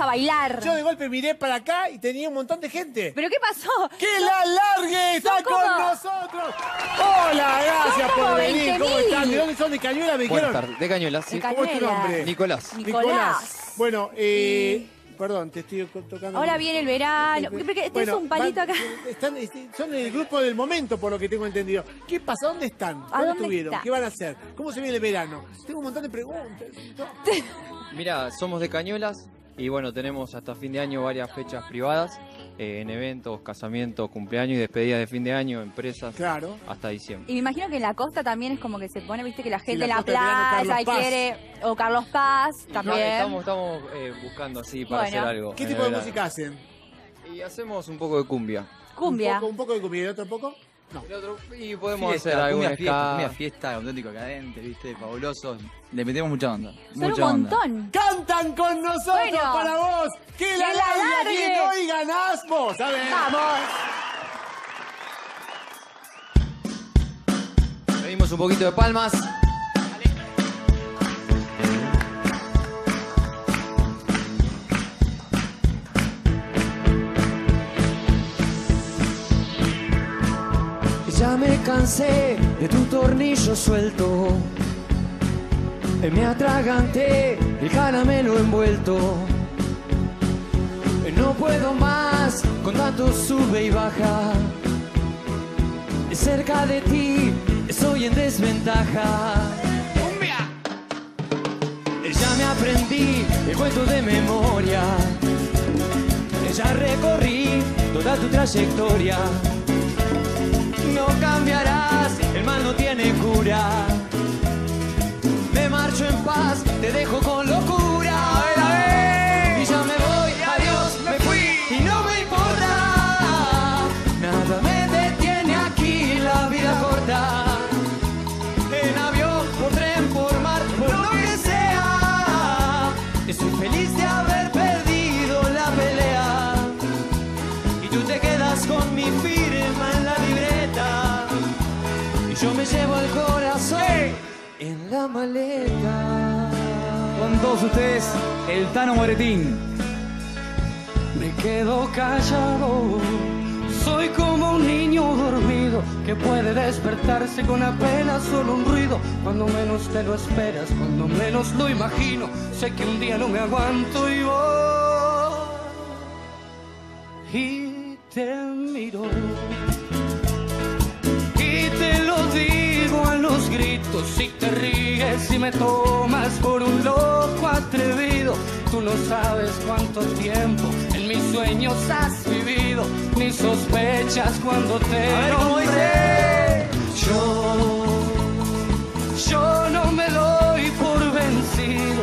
a bailar. Yo de golpe miré para acá y tenía un montón de gente. ¿Pero qué pasó? ¡Que la largue! ¡Está con como- nosotros! ¡Hola! Gracias Son como por venir. ¿Cómo 20.000. están? ¿De dónde son? ¿De Cañuela? Me Buenas dijeron. tardes. De Cañuelas, sí. De ¿Cómo es tu Cañuelas. nombre? Nicolás. Nicolás. Bueno, eh, perdón, te estoy co- tocando. Ahora viene el verano. Tenés bueno, un palito van- acá. están- este, son el grupo del momento, por lo que tengo entendido. ¿Qué pasa? ¿Dónde están? ¿A dónde estuvieron? está? ¿Qué van a hacer? ¿Cómo se viene el verano? Tengo un montón de preguntas. Mira, somos de Cañuelas y bueno, tenemos hasta fin de año varias fechas privadas eh, en eventos, casamientos, cumpleaños y despedidas de fin de año, empresas, Claro. hasta diciembre. Y me imagino que en la costa también es como que se pone, viste, que la gente la en la verano, playa Paz. quiere. O Carlos Paz No, también. estamos estamos eh, buscando así para Bueno. hacer algo. ¿Qué tipo de música hacen? Y hacemos un poco de cumbia. Cumbia. Un poco, un poco de cumbia y otro poco. No. El otro- y podemos Fiesta, hacer en fiesta, cumbia fiesta, auténtico cadente, viste, fabuloso. Le metemos mucha onda. Son un onda. montón. Cantan con nosotros Bueno. para vos. Que la Que la hoy ganás vos. A ver. Vamos. Pedimos un poquito de palmas. Cansé de tu tornillo suelto. Me atraganté el caramelo envuelto. No puedo más con tanto sube y baja. Cerca de ti estoy en desventaja. Ya me aprendí el cuento de memoria. Ya recorrí toda tu trayectoria. No cambiarás, el mal no tiene cura. Me marcho en paz, maleta. Con todos ustedes, el Tano Moretín. Me quedo callado, soy como un niño dormido que puede despertarse con apenas solo un ruido. Cuando menos te lo esperas, cuando menos lo imagino, sé que un día no me aguanto y voy y te miro. Y te lo digo a los gritos, y tomas por un loco atrevido, tú no sabes cuánto tiempo en mis sueños has vivido, ni sospechas cuando te nombré. Yo, yo no me doy por vencido,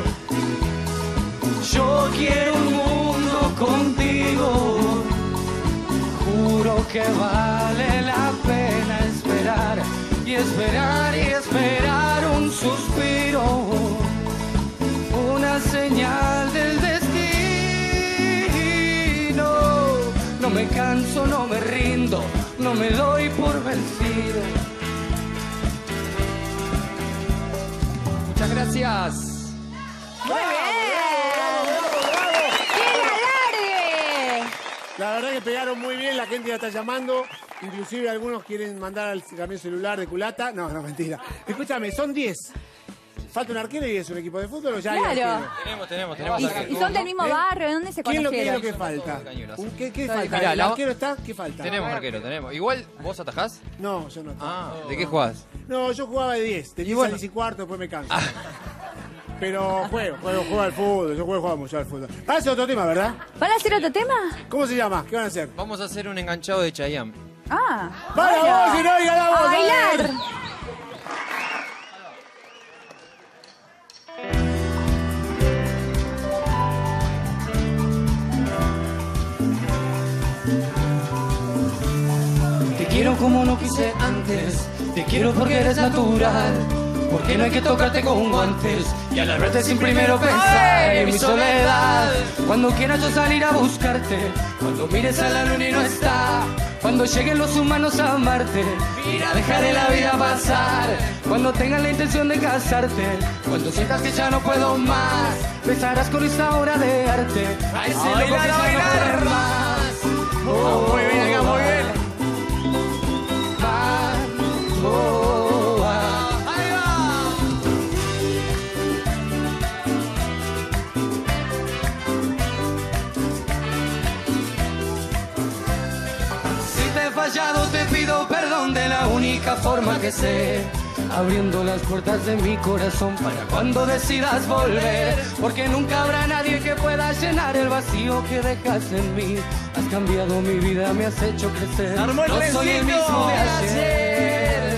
yo quiero un mundo contigo. Juro que vale la pena esperar y esperar y esperar suspiro, una señal del destino. No me canso, no me rindo, no me doy por vencido. Muchas gracias. Muy bien. ¡Que la largue! La verdad que pegaron muy bien, la gente ya está llamando. Inclusive algunos quieren mandar al camión celular de culata. No, no, mentira. Escúchame, son 10. Falta un arquero y es un equipo de fútbol o ya hay Claro. arquero? Tenemos, tenemos, tenemos. Y, acá y son del mismo ¿Eh? barrio, ¿de dónde se ¿Qué es lo que, es lo conocieron? que falta? Somos cañuelas. Un- ¿Qué, falta? Mirá, ¿El la- arquero está? ¿Qué falta? Tenemos arquero, tenemos. Igual, ¿vos atajás? No, yo no. Ah, ¿de qué jugás? No, yo jugaba de 10. De 10 bueno. a 10 y cuarto, después me canso. Pero juego, juego, juego al fútbol. Yo juego, juego mucho al fútbol. Ah, ese es otro tema, ¿verdad? ¿Van a hacer otro tema? ¿Cómo se llama? ¿Qué van a hacer? Vamos a hacer un enganchado de Chayanne. Ah. ¡Para bueno. vos, si no, y ganamos! ¡A a ver! bailar! Te quiero como no quise antes, te quiero porque eres natural. Porque no hay que tocarte con guantes y al verte sin primero pensar en mi soledad. Cuando quieras yo salir a buscarte, cuando mires a la luna y no está. Cuando lleguen los humanos a amarte, mira, dejaré la vida pasar. Cuando tengas la intención de casarte, cuando sientas que ya no puedo más, besarás con esta obra de arte. A ese no más. Oh, Abriendo las puertas de mi corazón para cuando decidas volver. Porque nunca habrá nadie que pueda llenar el vacío que dejas en mí. Has cambiado mi vida, me has hecho crecer. No soy el mismo de ayer.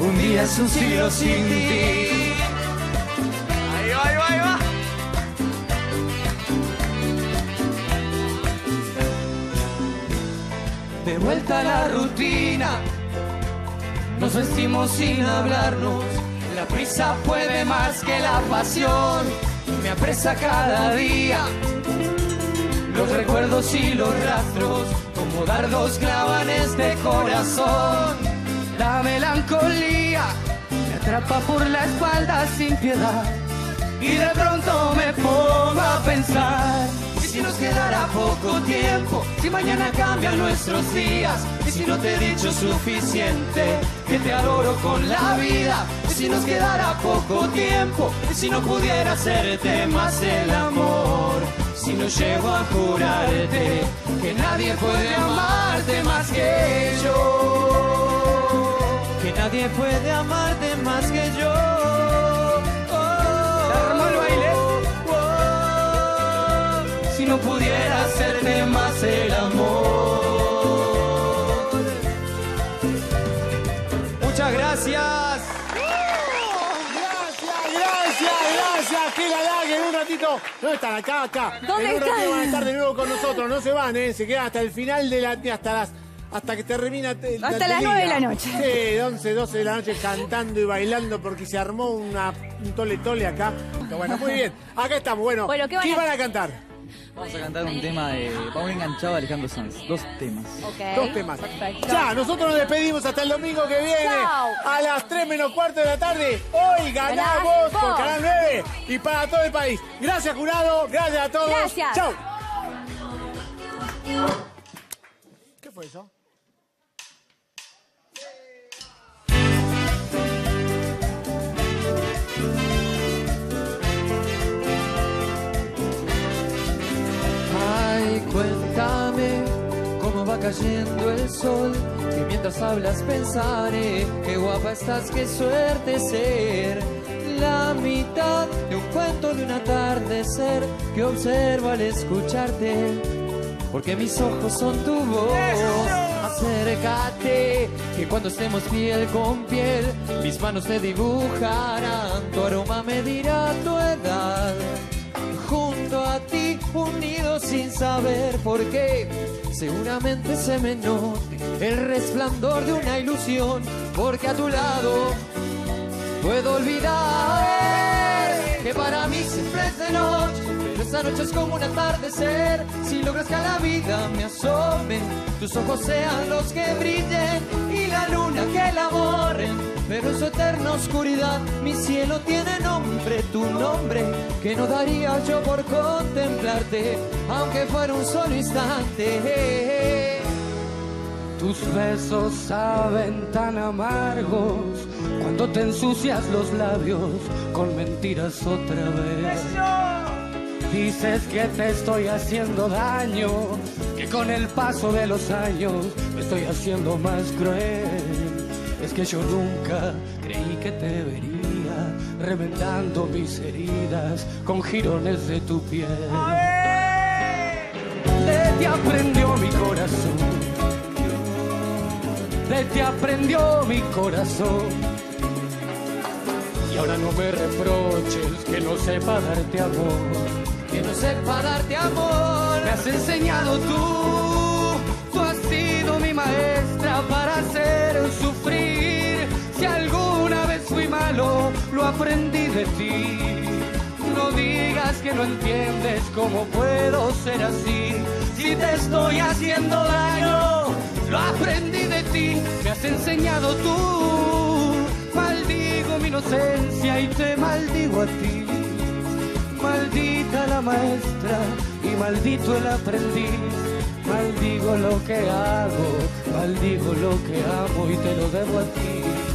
Un día es un siglo sin ti. Ahí va, ahí va, ahí va. De vuelta a la rutina, nos vestimos sin hablarnos. La prisa puede más que la pasión, me apresa cada día. Los recuerdos y los rastros, como dardos clavan este corazón. La melancolía me atrapa por la espalda sin piedad. Y de pronto me pongo a pensar ¿Y si nos quedara poco tiempo? Si mañana cambian nuestros días ¿Y si no te he dicho suficiente? Que te adoro con la vida ¿Y si nos quedara poco tiempo? ¿Y si no pudiera hacerte más el amor? Si no llego a jurarte Que nadie puede amarte más que yo Que nadie puede amarte más que yo armó el baile. Si no pudiera hacerte más el amor. Ratito. ¿Dónde están? Acá, acá. ¿Dónde en un ratito están? van a estar de nuevo con nosotros. No se van, ¿eh? Se quedan hasta el final de la. hasta las. Hasta que termina. te- la Hasta las telita. nueve de la noche. Sí, 11, 12 de la noche cantando y bailando porque se armó una, un tole tole acá. Bueno, muy bien. Acá estamos. Bueno, Bueno, ¿qué van a- van a cantar? Vamos a cantar un tema de Paul Enganchado Alejandro Sanz. Dos temas. Dos temas. Perfecto. Ya, nosotros nos despedimos hasta el domingo que viene. Chao. A las 3 menos cuarto de la tarde. Hoy ganamos por. Canal 9 y para todo el país. Gracias, jurado. Gracias a todos. Gracias. Chau. ¿Qué fue eso? Cayendo el sol. Que mientras hablas pensaré, qué guapa estás, qué suerte ser. La mitad de un cuento de un atardecer que observo al escucharte. Porque mis ojos son tu voz. Acércate, que cuando estemos piel con piel, mis manos te dibujarán. Tu aroma me dirá tu edad a ti, unido sin saber por qué. Seguramente se me note el resplandor de una ilusión, porque a tu lado puedo olvidar que para mí siempre es de noche, pero esa noche es como un atardecer. Si logras que a la vida me asome, tus ojos sean los que brillen y la luna que la borren. Pero en su eterna oscuridad mi cielo tiene nombre, tu nombre, que no daría yo por contemplarte, aunque fuera un solo instante. Tus besos saben tan amargos cuando te ensucias los labios con mentiras otra vez. Dices que te estoy haciendo daño, que con el paso de los años me estoy haciendo más cruel. Es que yo nunca creí que te vería reventando mis heridas con jirones de tu piel. De ti aprendió mi corazón de ti aprendió mi corazón. Ahora no me reproches que no sepa darte amor, que no sepa darte amor. Me has enseñado tú, tú has sido mi maestra para hacer sufrir. Si alguna vez fui malo, aprendí de ti. No digas que no entiendes cómo puedo ser así. Si te estoy haciendo daño, lo aprendí de ti, me has enseñado tú. Maldigo mi inocencia y te maldigo a ti. Maldita la maestra y maldito el aprendiz. Maldigo lo que hago, maldigo lo que amo y te lo debo a ti.